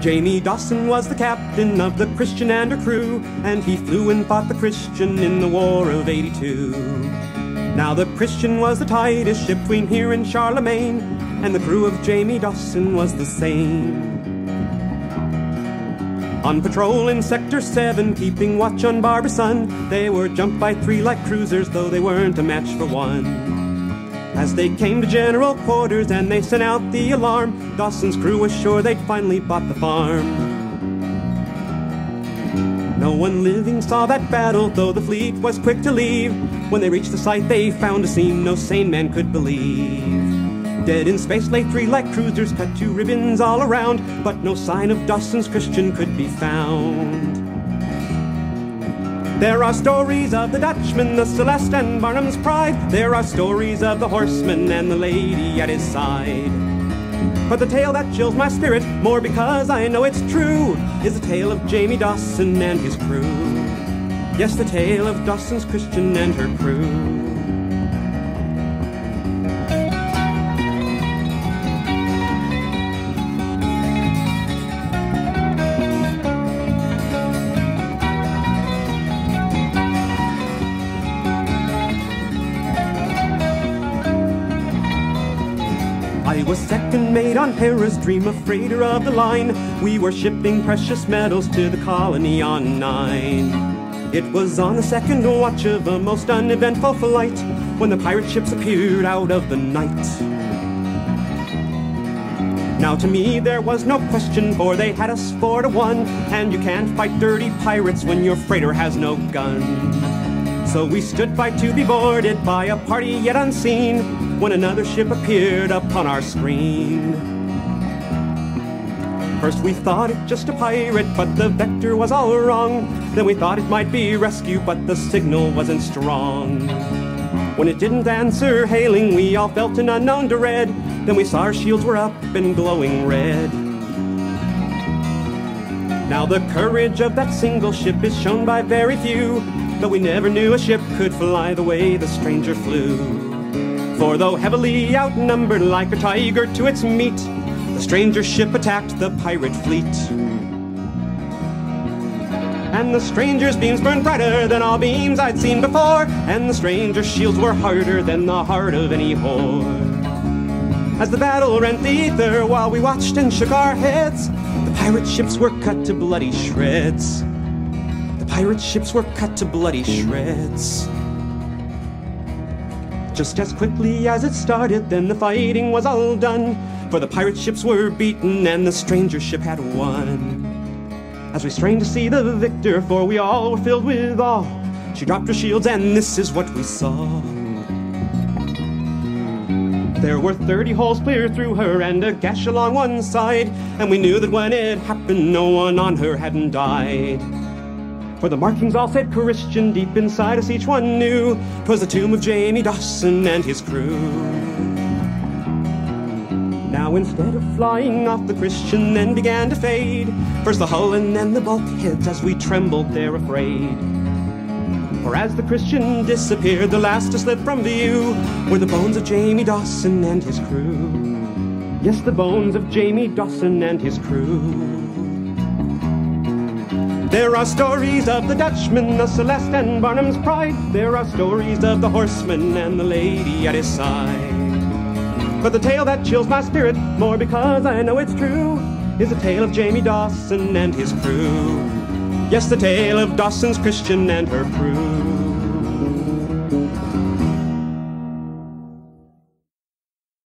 Jayme Dawson was the captain of the Christian and her crew, and he flew and fought the Christian in the War of 82. Now the Christian was the tightest ship between here and Charlemagne, and the crew of Jayme Dawson was the same. On patrol in Sector 7, keeping watch on Barber's sun, they were jumped by three light cruisers, though they weren't a match for one. As they came to general quarters and they sent out the alarm, Dawson's crew was sure they'd finally bought the farm. No one living saw that battle, though the fleet was quick to leave. When they reached the site, they found a scene no sane man could believe. Dead in space lay three light cruisers, cut to ribbons all around, but no sign of Dawson's Christian could be found. There are stories of the Dutchman, the Celeste, and Barnham's Pride. There are stories of the horseman and the lady at his side. But the tale that chills my spirit, more because I know it's true, is the tale of Jayme Dawson and his crew. Yes, the tale of Dawson's Christian and her crew. I was second mate on Hera's Dream, a freighter of the line. We were shipping precious metals to the colony on Nine. It was on the second watch of a most uneventful flight when the pirate ships appeared out of the night. Now to me there was no question, for they had us four to one, and you can't fight dirty pirates when your freighter has no gun. So we stood by to be boarded by a party yet unseen when another ship appeared upon our screen. First we thought it just a pirate, but the vector was all wrong. Then we thought it might be rescue, but the signal wasn't strong. When it didn't answer hailing, we all felt an unknown dread. Then we saw our shields were up and glowing red. Now the courage of that single ship is shown by very few, but we never knew a ship could fly the way the stranger flew. For though heavily outnumbered like a tiger to its meat, the stranger ship attacked the pirate fleet. And the stranger's beams burned brighter than all beams I'd seen before, and the stranger's shields were harder than the heart of any whore. As the battle rent the ether while we watched and shook our heads, the pirate ships were cut to bloody shreds. The pirate ships were cut to bloody shreds. Just as quickly as it started, then the fighting was all done. For the pirate ships were beaten and the stranger ship had won. As we strained to see the victor, for we all were filled with awe, she dropped her shields and this is what we saw. There were 30 holes clear through her and a gash along one side, and we knew that when it happened, no one on her hadn't died. For the markings all said Christian, deep inside us each one knew 'twas the tomb of Jayme Dawson and his crew. Now instead of flying off, the Christian then began to fade. First the hull and then the bulkheads as we trembled there afraid. For as the Christian disappeared, the last to slip from view were the bones of Jayme Dawson and his crew. Yes, the bones of Jayme Dawson and his crew. There are stories of the Dutchman, the Celeste, and Barnham's Pride. There are stories of the horseman and the lady at his side. But the tale that chills my spirit, more because I know it's true, is the tale of Jayme Dawson and his crew. Yes, the tale of Dawson's Christian and her crew.